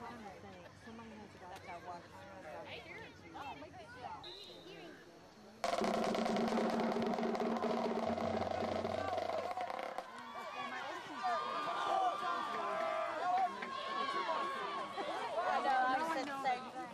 trying to think. Somebody. I know, I said the same thing.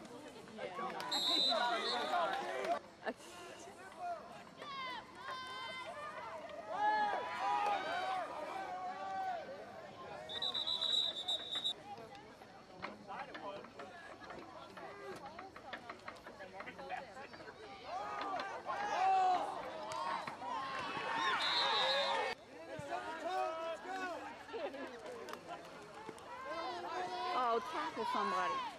Oh, tackle somebody.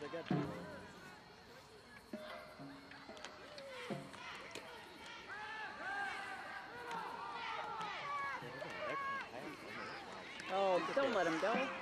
Good one. Oh, don't let him go.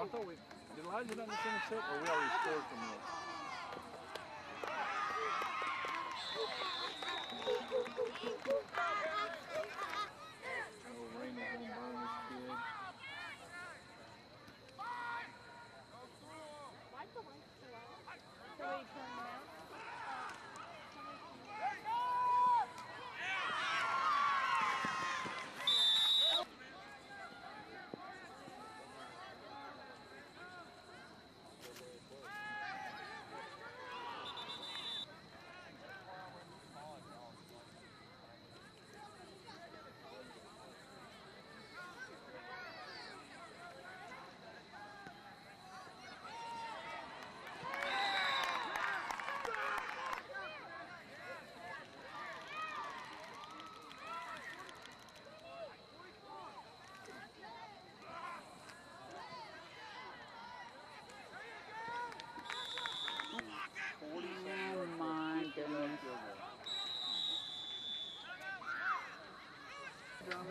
I thought we, did Elijah not finish it, or we already scored from this?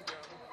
together.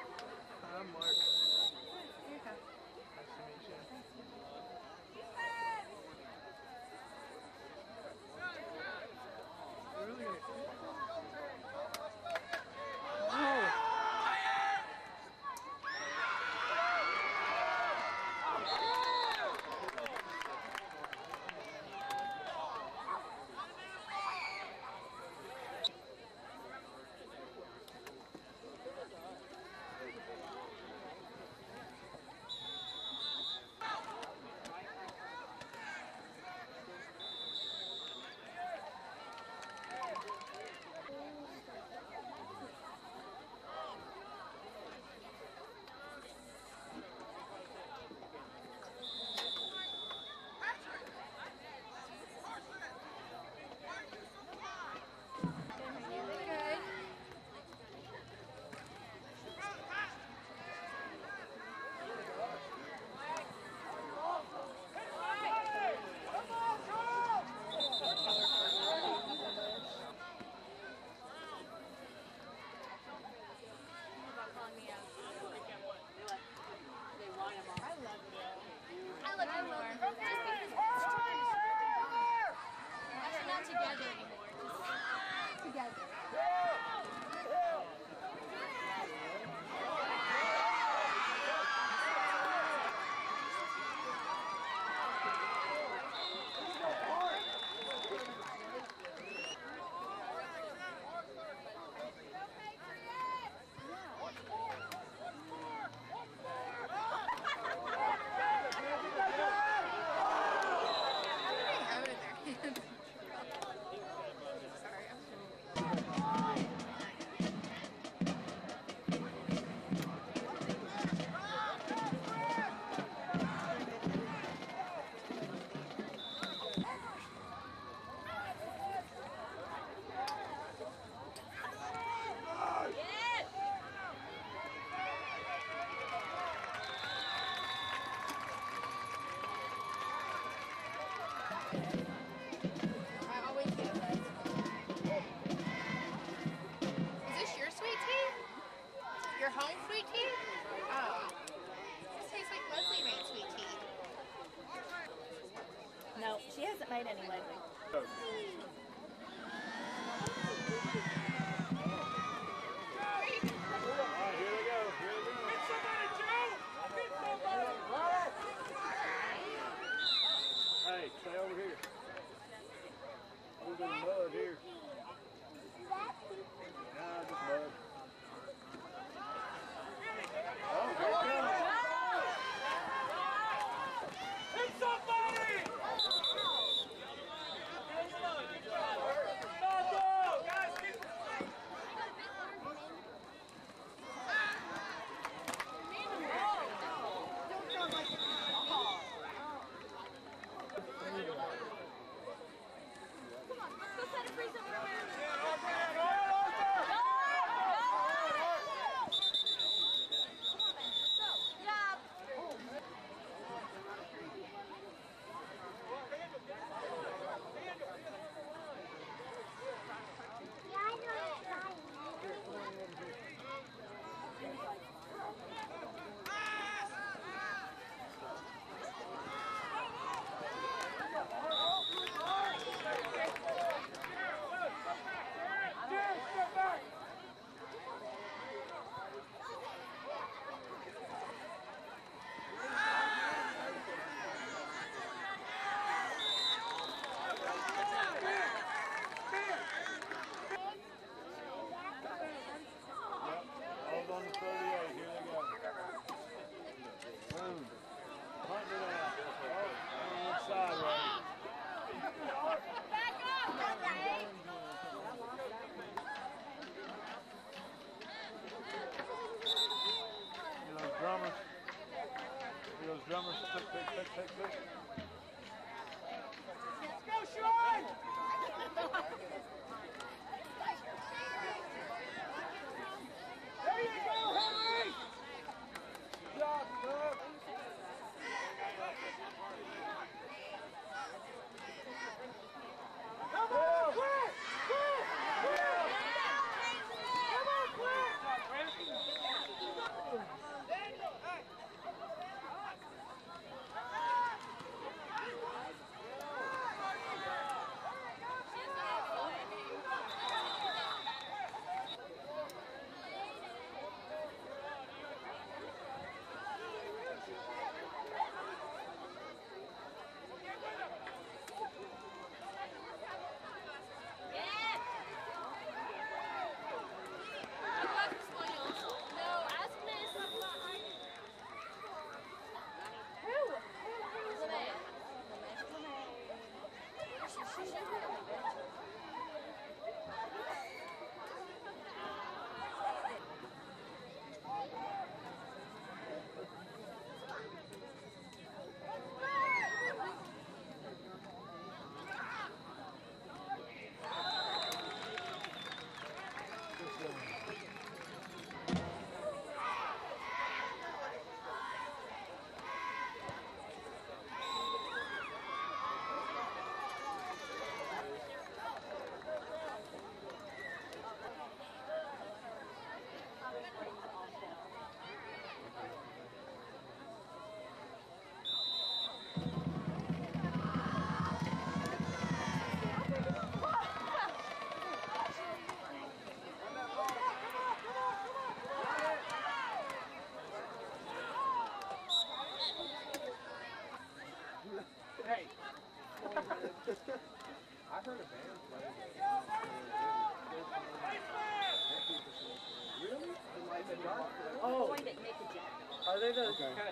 night anyway.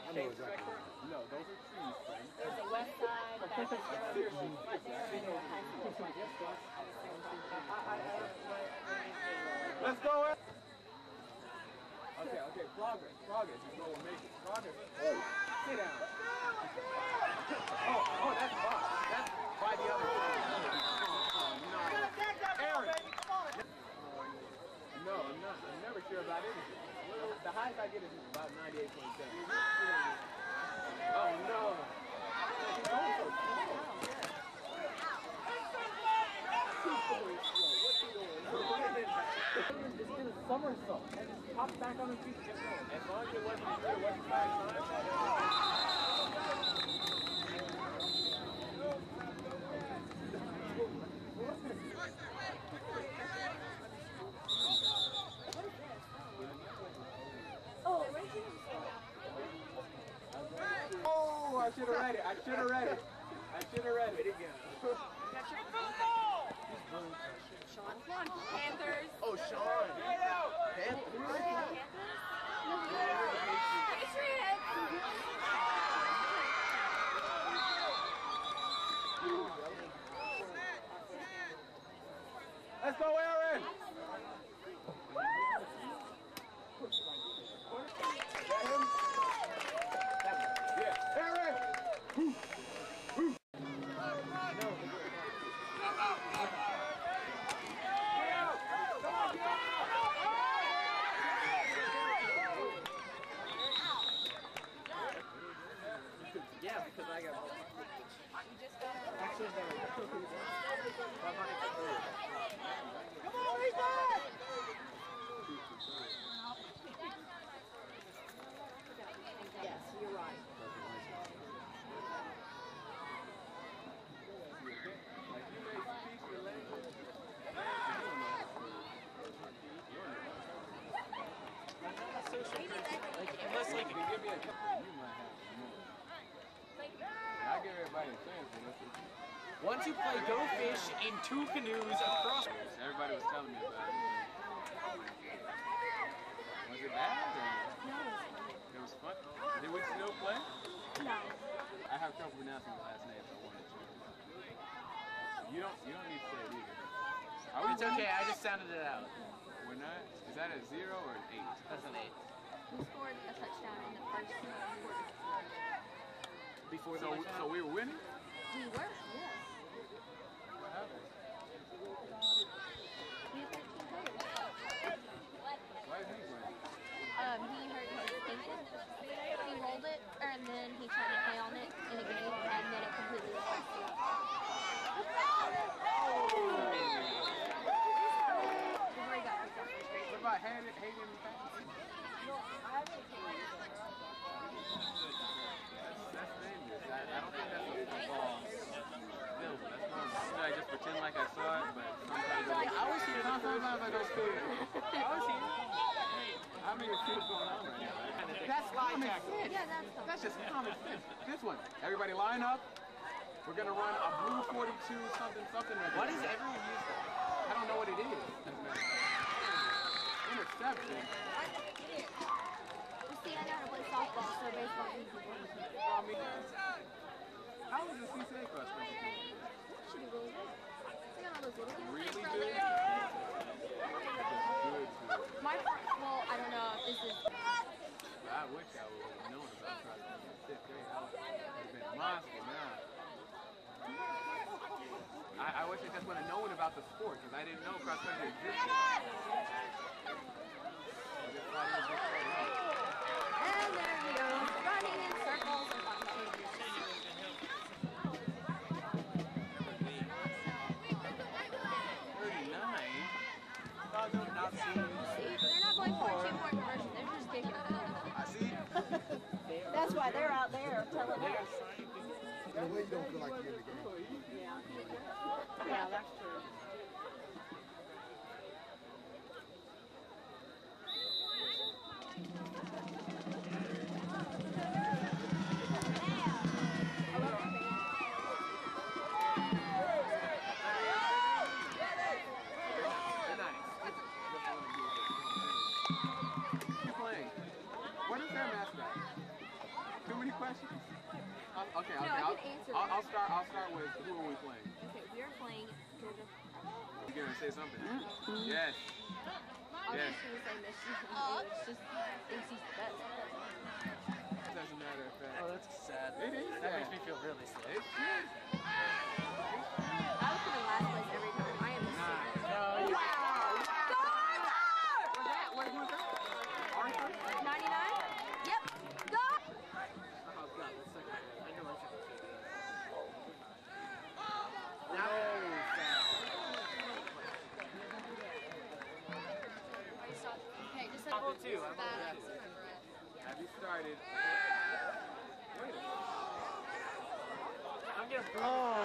I know exactly. No, those are trees, friend. There's the west side, back of Seriously. Let's go. Ed. Okay, okay, progress, progress is what will make it. Progress. Sit down. Oh, oh, oh, that's Bob. That's by the other side. No. Aaron. No, I'm not. I'm never sure about anything. The highest I get is about 98.7. Oh, no. Somersault and just popped back on his feet. As long as wasn't sure it wasn't five times. Oh, I should have read it. I should have read it. I should have read it. Panthers. Oh, Sean. Panthers. Let's go, Aaron. Yeah. Aaron. Yeah, because I got. Actually, Come Once you play Go Fish in two canoes across. Everybody was telling me about it. Was it bad? No. It was fun. Did we still play? No. I have trouble pronouncing the last name. I wanted to. You don't. You don't need to say it either. it's okay. Oh, I just sounded it out. We're not. Is that a zero or an eight? That's an eight. We scored a touchdown in the first quarter. Before the so. So we were winning? We were, yeah. That's just common sense. This one, everybody line up. We're gonna run a blue 42 something something. Why what is everyone use that? I don't know what it is. Interception. Well, see, CCA class? Really good. Good? Good. My, well, I don't know if this is... I wish I would asking, yeah. I, I wish I just would have known about the sport because I didn't know cross country existed. And there we go, running in circles and They're not going for two-point conversion. They're just kicking. That's why they're out there telling us way you don't feel like you're in the game. Yeah. Yeah, that's true. started. Oh.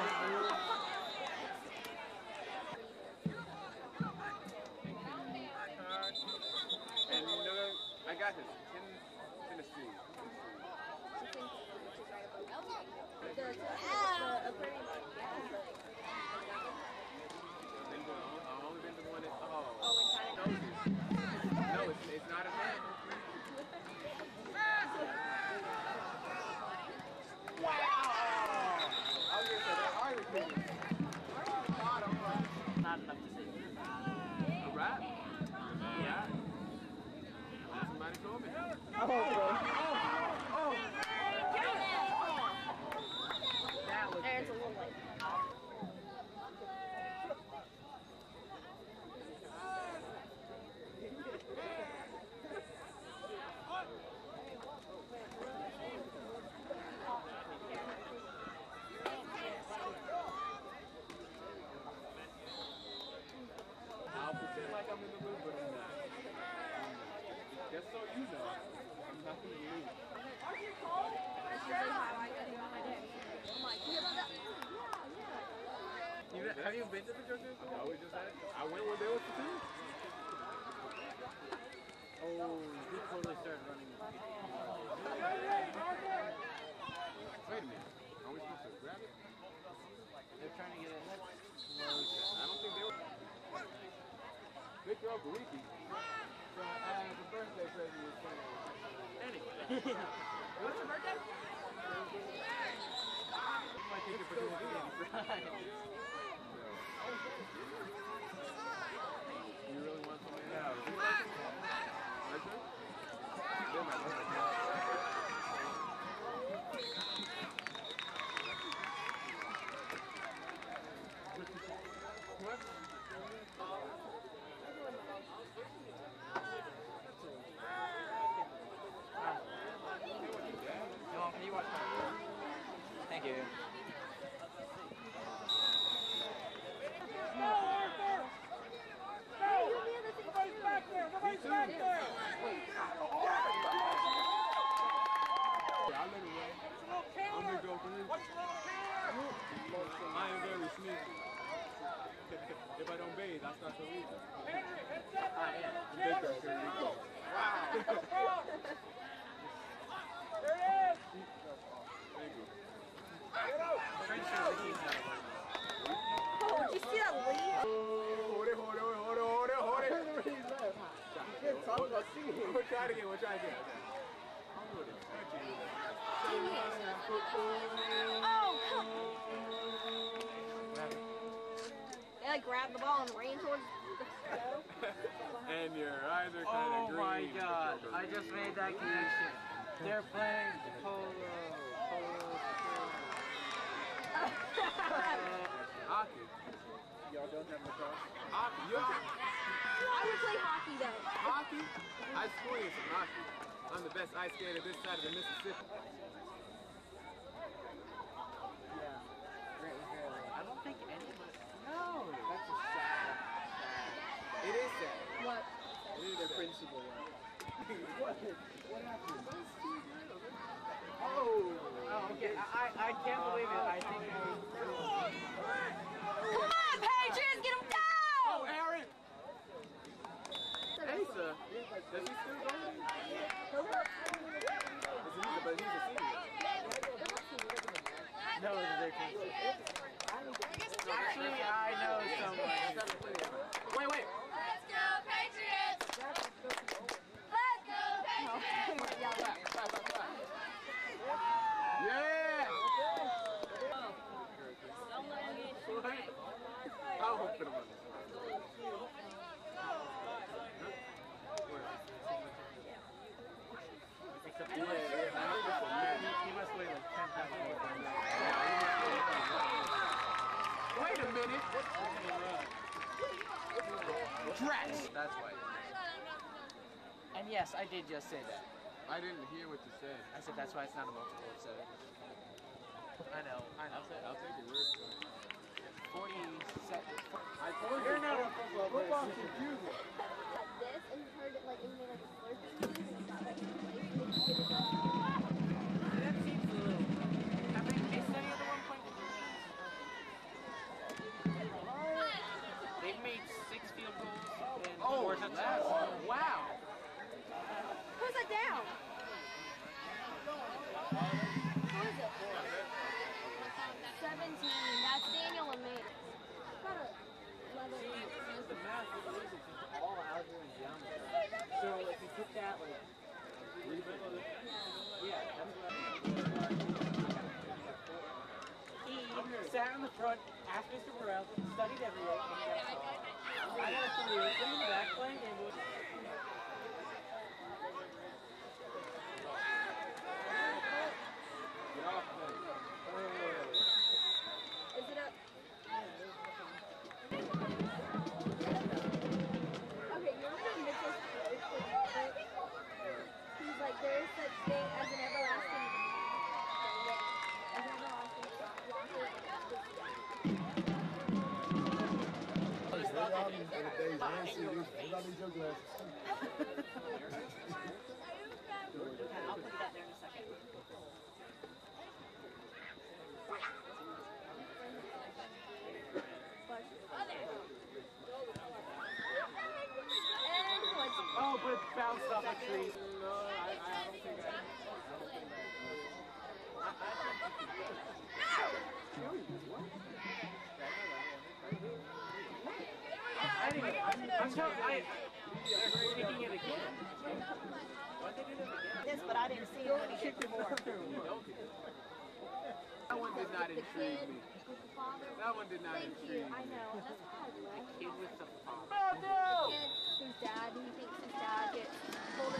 Oh, Uncle Ricky. So I have a birthday present. Anyway. What's your birthday? We'll try it again, we'll try it again. Oh, come They like grabbed the ball and ran towards the And your eyes are kind Oh of green. my god, I just made that connection. They're playing polo. Polo. Hockey. Y'all don't have lacrosse? Hockey. You I would play hockey though. hockey? I swear it's hockey. I'm the best ice skater this side of the Mississippi. Yeah. Great was very. I don't think anybody. No, that's a sad. It is sad. What? It is Their sad. principal. What? What happened? Oh. Oh, okay. I, I, I can't believe it. I think. Come on, Patriots, get him down! Oh, Aaron! Asa, does he still go? Is he, but he's a senior. No, they're principal. Actually, I know someone. Wait, wait. Let's go, Patriots! Let's go, Patriots! Yeah! I'll hope for the money. Except he must, he must weigh like 10 pounds more than that. Wait a minute. Dress. Oh, that's why. And yes, I did just say that. I didn't hear what you said. I said that's why it's not a multiple of seven. I know, I know. I'll take, I'll take your word for it. 47. I told You're not a football player. Football's confusing. like this and heard it like and made like a slurping noise and got like That seems a little. Having case study of the one point. They've made six field goals and Oh, four that's touchdowns. Wow. Who's that down? Who is it? Seventeen. That's Daniel and me. Got a level. Here's the math the all algebra and geometry. So if you put that like. Yeah, He sat in the front, asked Mr. Burrell, studied everywhere, that's all. I got a three, him in the back playing game boy. Get off me. Is it up? Okay, you remember Mitchell's quote from the book? He's like, there is such thing as an They all need for the days. I ain't see this. I need your glasses. I'll put there in a second. Oh, but it bounced off a tree. No, I, I don't think I. Anyway, I'm, I'm telling I. They're kicking it again. Why'd they do that again? Yes, but I didn't see him when he did before. That one did not intrigue me. with the father? That one did not Thank you. intrigue I me. know. That's why I like Kid with the pop. kid whose dad, he thinks his dad gets pulled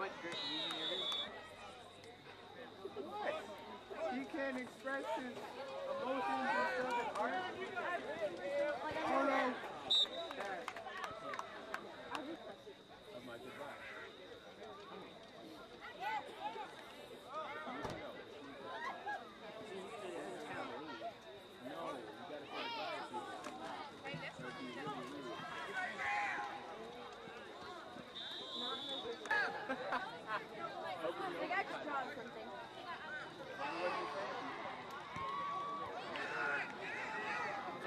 what? You're using your What? He can't express his emotions and stuff in art? Oh no! Of my goodbye. No, you gotta say goodbye to people.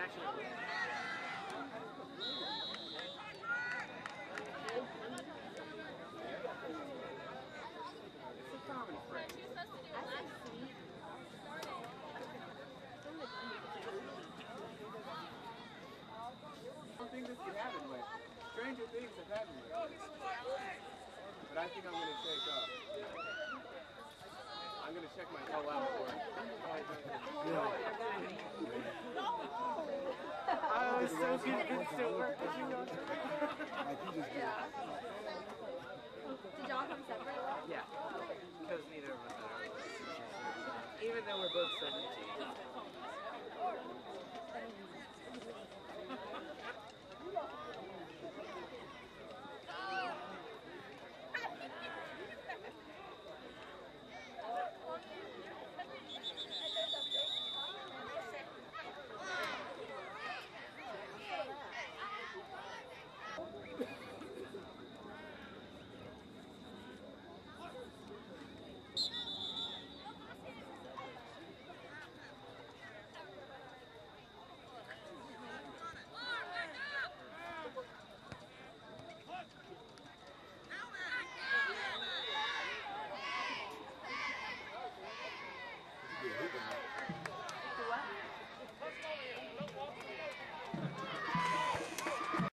Actually. It's a common phrase. I don't think this stranger things have happened. But I think I'm gonna take uh I'm gonna check my oh wow for it. Uh, I was so convinced it worked. Like you just did. Did y'all come separately? Yeah. Because neither of us are. Even though we're both 17.